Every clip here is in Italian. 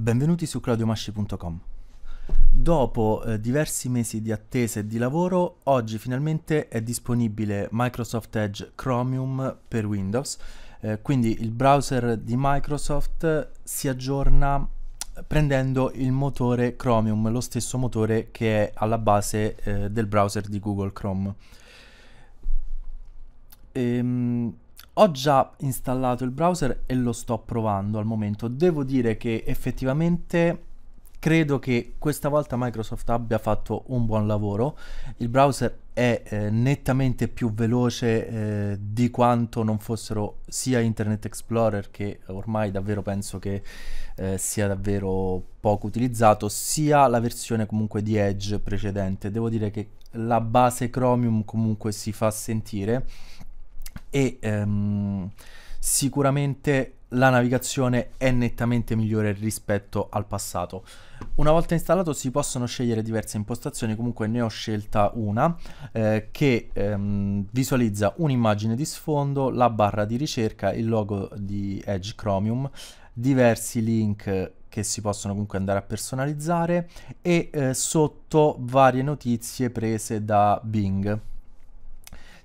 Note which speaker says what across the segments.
Speaker 1: Benvenuti su claudiomasci.com. Dopo eh, diversi mesi di attesa e di lavoro, oggi finalmente è disponibile Microsoft Edge Chromium per Windows. Eh, quindi il browser di Microsoft si aggiorna prendendo il motore Chromium, lo stesso motore che è alla base eh, del browser di Google Chrome. Ehm, ho già installato il browser e lo sto provando al momento. Devo dire che effettivamente credo che questa volta Microsoft abbia fatto un buon lavoro. Il browser è eh, nettamente più veloce eh, di quanto non fossero sia Internet Explorer che ormai davvero penso che eh, sia davvero poco utilizzato, sia la versione comunque di Edge precedente. Devo dire che la base Chromium comunque si fa sentire e ehm, sicuramente la navigazione è nettamente migliore rispetto al passato. Una volta installato si possono scegliere diverse impostazioni, comunque ne ho scelta una eh, che ehm, visualizza un'immagine di sfondo, la barra di ricerca, il logo di Edge Chromium, diversi link che si possono comunque andare a personalizzare e eh, sotto varie notizie prese da Bing.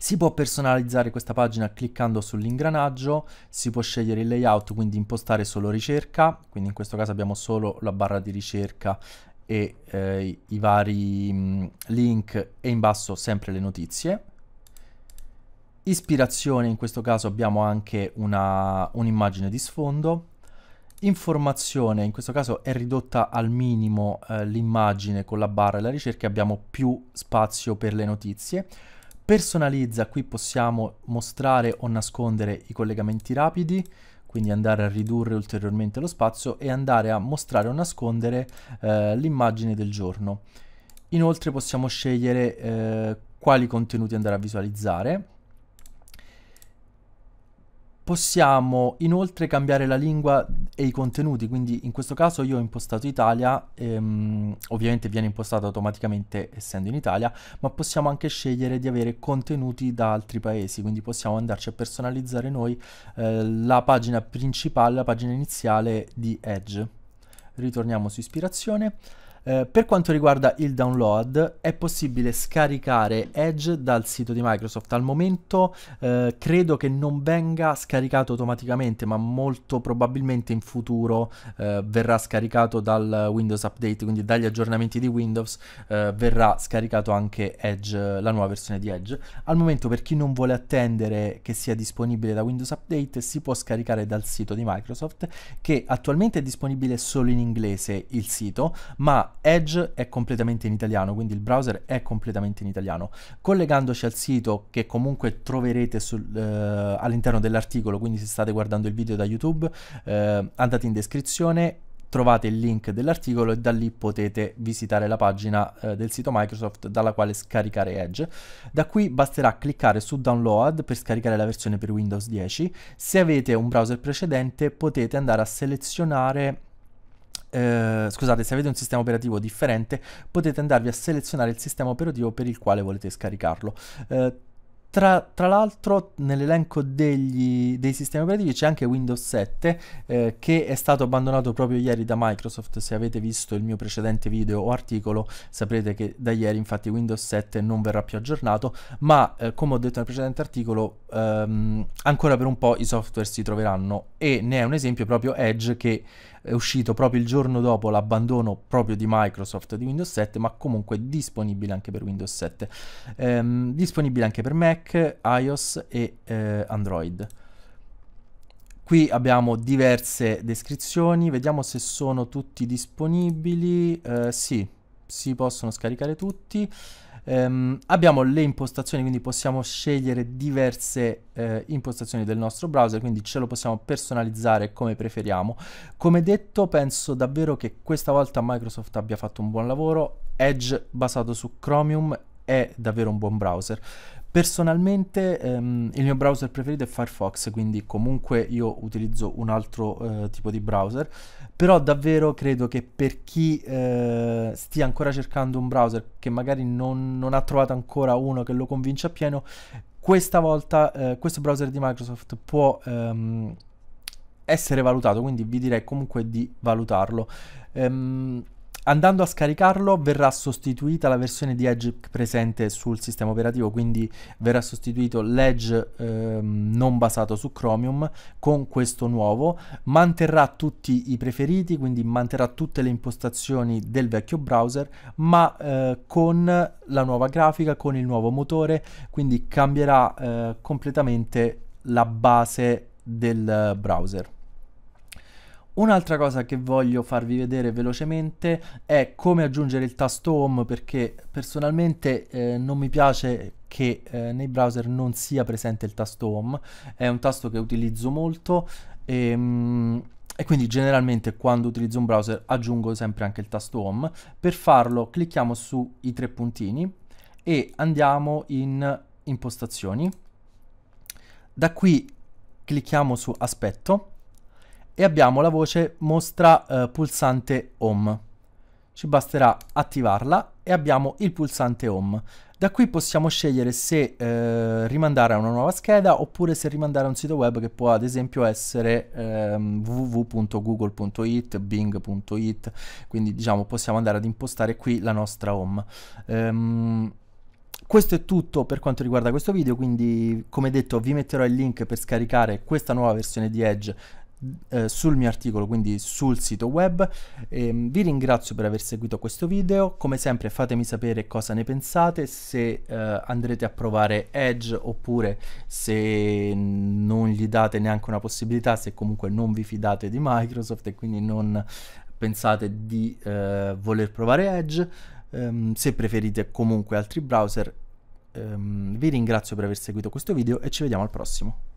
Speaker 1: Si può personalizzare questa pagina cliccando sull'ingranaggio, si può scegliere il layout, quindi impostare solo ricerca, quindi in questo caso abbiamo solo la barra di ricerca e eh, i vari mh, mm, link e in basso sempre le notizie. Ispirazione, in questo caso abbiamo anche un'immagine di sfondo. Informazione, in questo caso è ridotta al minimo eh, l'immagine con la barra e la ricerca, abbiamo più spazio per le notizie. Personalizza, qui possiamo mostrare o nascondere i collegamenti rapidi, quindi andare a ridurre ulteriormente lo spazio e andare a mostrare o nascondere eh, l'immagine del giorno. Inoltre possiamo scegliere eh, quali contenuti andare a visualizzare Possiamo inoltre cambiare la lingua e i contenuti, quindi in questo caso io ho impostato Italia, ehm, ovviamente viene impostato automaticamente essendo in Italia, ma possiamo anche scegliere di avere contenuti da altri paesi, quindi possiamo andarci a personalizzare noi eh, la pagina principale, la pagina iniziale di Edge. Ritorniamo su ispirazione. Eh, per quanto riguarda il download, è possibile scaricare Edge dal sito di Microsoft. Al momento eh, credo che non venga scaricato automaticamente, ma molto probabilmente in futuro eh, verrà scaricato dal Windows Update, quindi dagli aggiornamenti di Windows eh, verrà scaricato anche Edge, la nuova versione di Edge. Al momento per chi non vuole attendere che sia disponibile da Windows Update, si può scaricare dal sito di Microsoft, che attualmente è disponibile solo in inglese il sito, ma Edge è completamente in italiano, quindi il browser è completamente in italiano. Collegandoci al sito che comunque troverete sul, eh, all'interno dell'articolo, quindi se state guardando il video da YouTube, eh, andate in descrizione trovate il link dell'articolo e da lì potete visitare la pagina eh, del sito Microsoft dalla quale scaricare Edge. Da qui basterà cliccare su download per scaricare la versione per Windows 10. Se avete un browser precedente potete andare a selezionare eh, scusate, se avete un sistema operativo differente, potete andarvi a selezionare il sistema operativo per il quale volete scaricarlo. Eh, tra, tra l'altro nell'elenco dei sistemi operativi c'è anche Windows 7 eh, che è stato abbandonato proprio ieri da Microsoft. Se avete visto il mio precedente video o articolo saprete che da ieri infatti Windows 7 non verrà più aggiornato, ma eh, come ho detto nel precedente articolo ehm, ancora per un po' i software si troveranno e ne è un esempio proprio Edge che è uscito proprio il giorno dopo l'abbandono proprio di Microsoft di Windows 7, ma comunque disponibile anche per Windows 7. Ehm, disponibile anche per Mac, iOS e eh, Android. Qui abbiamo diverse descrizioni, vediamo se sono tutti disponibili. Eh, sì, si possono scaricare tutti. Um, abbiamo le impostazioni, quindi possiamo scegliere diverse eh, impostazioni del nostro browser, quindi ce lo possiamo personalizzare come preferiamo. Come detto, penso davvero che questa volta Microsoft abbia fatto un buon lavoro. Edge basato su Chromium è davvero un buon browser. Personalmente ehm, il mio browser preferito è Firefox, quindi comunque io utilizzo un altro eh, tipo di browser, però davvero credo che per chi eh, stia ancora cercando un browser che magari non, non, ha trovato ancora uno che lo convince appieno, questa volta eh, questo browser di Microsoft può ehm, essere valutato, quindi vi direi comunque di valutarlo. Ehm, Andando a scaricarlo verrà sostituita la versione di Edge presente sul sistema operativo, quindi verrà sostituito l'Edge ehm, non basato su Chromium con questo nuovo, manterrà tutti i preferiti, quindi manterrà tutte le impostazioni del vecchio browser, ma eh, con la nuova grafica, con il nuovo motore, quindi cambierà eh, completamente la base del browser. Un'altra cosa che voglio farvi vedere velocemente è come aggiungere il tasto home perché personalmente eh, non mi piace che eh, nei browser non sia presente il tasto home, è un tasto che utilizzo molto e, ehm, e quindi generalmente quando utilizzo un browser aggiungo sempre anche il tasto home. Per farlo clicchiamo sui tre puntini e andiamo in impostazioni. Da qui clicchiamo su aspetto e abbiamo la voce mostra eh, pulsante home. Ci basterà attivarla e abbiamo il pulsante home. Da qui possiamo scegliere se eh, rimandare a una nuova scheda oppure se rimandare a un sito web che può ad esempio essere ehm, www.google.it, bing.it, quindi diciamo possiamo andare ad impostare qui la nostra home. Ehm, questo è tutto per quanto riguarda questo video, quindi come detto vi metterò il link per scaricare questa nuova versione di Edge eh, sul mio articolo, quindi sul sito web. E, ehm, vi ringrazio per aver seguito questo video, come sempre fatemi sapere cosa ne pensate, se eh, andrete a provare Edge oppure se non gli date neanche una possibilità, se comunque non vi fidate di Microsoft e quindi non pensate di eh, voler provare Edge. Um, se preferite comunque altri browser, um, vi ringrazio per aver seguito questo video e ci vediamo al prossimo.